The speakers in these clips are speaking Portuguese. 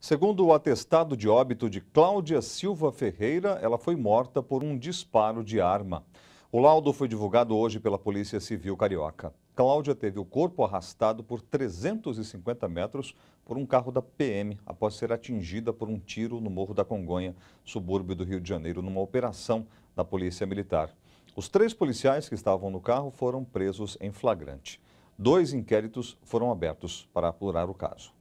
Segundo o atestado de óbito de Cláudia Silva Ferreira, ela foi morta por um disparo de arma. O laudo foi divulgado hoje pela Polícia Civil Carioca. Cláudia teve o corpo arrastado por 350 metros por um carro da PM após ser atingida por um tiro no Morro da Congonha, subúrbio do Rio de Janeiro, numa operação da Polícia Militar. Os três policiais que estavam no carro foram presos em flagrante. Dois inquéritos foram abertos para apurar o caso.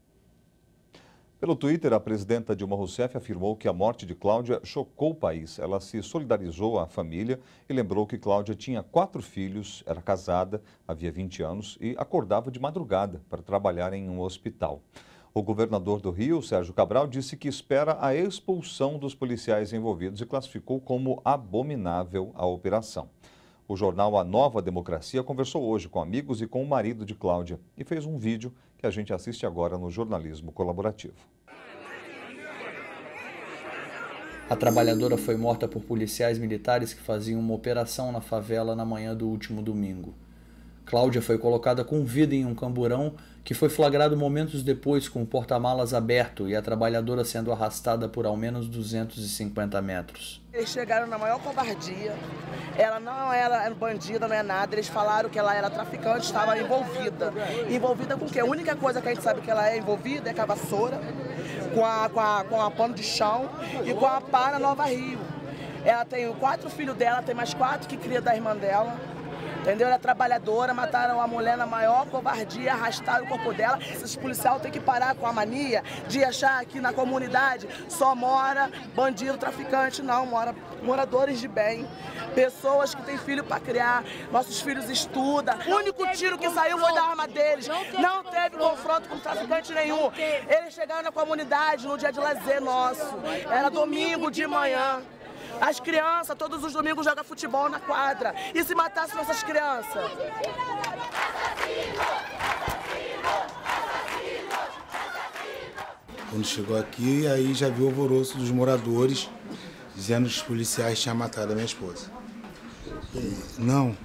Pelo Twitter, a presidenta Dilma Rousseff afirmou que a morte de Cláudia chocou o país. Ela se solidarizou à família e lembrou que Cláudia tinha quatro filhos, era casada, havia 20 anos e acordava de madrugada para trabalhar em um hospital. O governador do Rio, Sérgio Cabral, disse que espera a expulsão dos policiais envolvidos e classificou como abominável a operação. O jornal A Nova Democracia conversou hoje com amigos e com o marido de Cláudia e fez um vídeo que a gente assiste agora no jornalismo colaborativo. A trabalhadora foi morta por policiais militares que faziam uma operação na favela na manhã do último domingo. Cláudia foi colocada com vida em um camburão que foi flagrado momentos depois com o porta-malas aberto e a trabalhadora sendo arrastada por ao menos 250 metros. Eles chegaram na maior covardia. Ela não era bandida, não é nada. Eles falaram que ela era traficante, estava envolvida. Envolvida com o quê? A única coisa que a gente sabe que ela é envolvida é com a vassoura, com a, com a, com a pano de chão e com a pá na Nova Rio. Ela tem quatro filhos dela, tem mais quatro que cria da irmã dela. Entendeu? Ela é trabalhadora, mataram a mulher na maior covardia, arrastaram o corpo dela. Esses policiais têm que parar com a mania de achar que na comunidade só mora bandido, traficante. Não, mora moradores de bem. Pessoas que têm filho para criar. Nossos filhos estudam. O único tiro que saiu foi da arma deles. Não teve confronto com traficante nenhum. Eles chegaram na comunidade no dia de lazer nosso. Era domingo de manhã. As crianças, todos os domingos, jogam futebol na quadra. E se matasse nossas crianças? Quando chegou aqui, aí já viu o alvoroço dos moradores, dizendo que os policiais tinham matado a minha esposa. Não.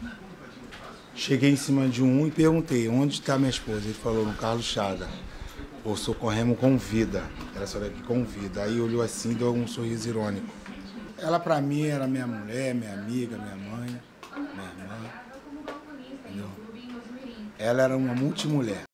Cheguei em cima de um e perguntei, onde está minha esposa? Ele falou, no Carlos Chaga. Ou socorremos com vida. Era só daqui com vida. Aí olhou assim e deu um sorriso irônico. Ela para mim era minha mulher, minha amiga, minha mãe, minha irmã. Entendeu? Ela era uma multimulher.